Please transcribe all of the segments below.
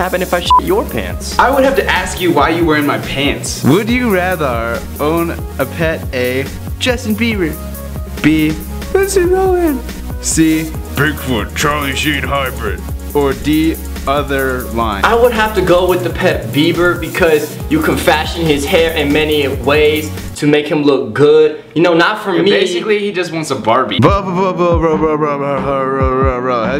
happen if I shit your pants? I would have to ask you why you were in my pants. Would you rather own a pet A, Justin Bieber, B, Lindsay Lohan, C, Bigfoot Charlie Sheen hybrid, or D, other line? I would have to go with the pet Bieber because you can fashion his hair in many ways to make him look good. You know, not for yeah, me. Basically, he just wants a Barbie. Have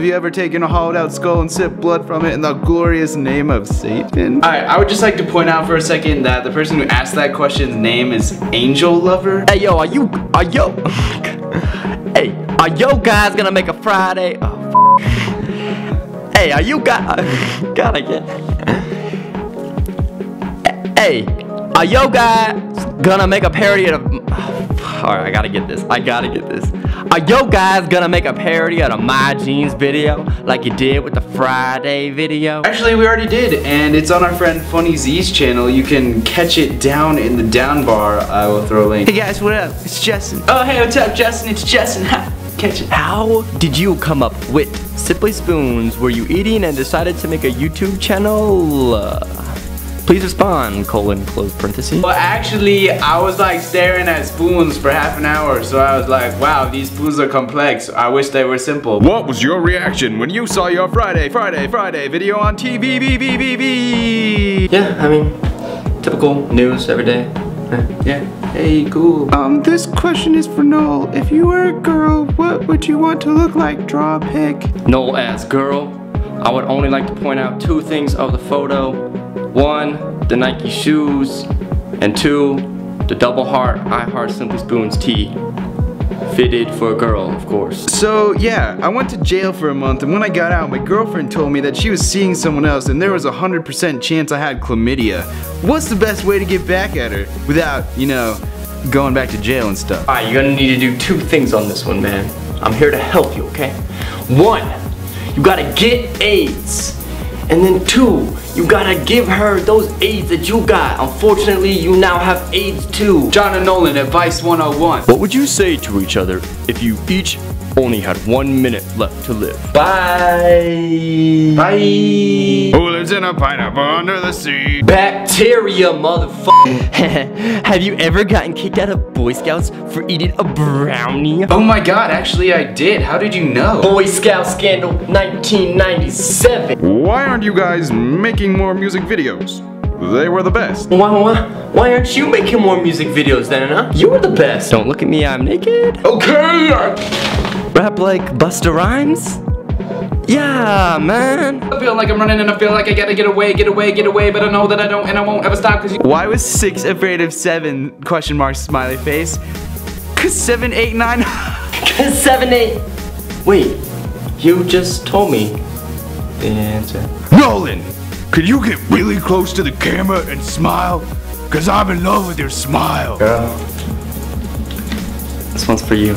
you ever taken a hollowed out skull and sipped blood from it in the glorious name of Satan? All right, I would just like to point out for a second that the person who asked that question's name is Angel Lover. Hey, yo, are you, are yo, hey, are yo guys gonna make a Friday? Oh, hey, are you guys, gotta get, hey, are yo guys gonna make a parody of alright, I gotta get this, I gotta get this. Are yo guys gonna make a parody of the My Jeans video like you did with the Friday video? Actually, we already did, and it's on our friend Funnyz's channel. You can catch it down in the down bar. I will throw a link. Hey guys, what up? It's Justin. Oh, hey, what's up, Justin? It's Justin. Ha, catch it. How did you come up with Simply Spoons? Were you eating and decided to make a YouTube channel? Please respond, colon, close parenthesis. Well, actually, I was like staring at spoons for half an hour, so I was like, wow, these spoons are complex. I wish they were simple. What was your reaction when you saw your Friday, Friday, Friday video on TV? Yeah, I mean, typical news every day. Yeah. Hey, cool. Um, this question is for Noel. If you were a girl, what would you want to look like? Draw a pic. Noel as girl, I would only like to point out two things of the photo. One, the Nike shoes, and two, the double heart I Heart Simply Spoons tee. Fitted for a girl, of course. So yeah, I went to jail for a month and when I got out, my girlfriend told me that she was seeing someone else and there was a 100% chance I had chlamydia. What's the best way to get back at her without, you know, going back to jail and stuff? Alright, you're gonna need to do two things on this one, man. I'm here to help you, okay? One, you gotta get AIDS. And then two, you gotta give her those AIDS that you got. Unfortunately, you now have AIDS too. Jon and Nolan, Advice 101. What would you say to each other if you each only had one minute left to live? Bye. Bye. Who lives in a pineapple under the sea? Bacteria, motherfucker. have you ever gotten kicked out of Boy Scouts for eating a brownie? Oh my god, actually I did. How did you know? Boy Scout scandal 1997. Why aren't you guys making more music videos? They were the best. Why, why, why aren't you making more music videos then, huh? You were the best. Don't look at me, I'm naked. Okay. Rap like Busta Rhymes? Yeah, man. I feel like I'm running and I feel like I gotta get away, get away, get away, but I know that I don't and I won't ever stop because you Why was six afraid of seven? Question mark smiley face. Cause seven, eight, nine. Cause Seven, eight. Wait, you just told me the answer. Nolan, could you get really close to the camera and smile? Cause I'm in love with your smile. Girl, this one's for you.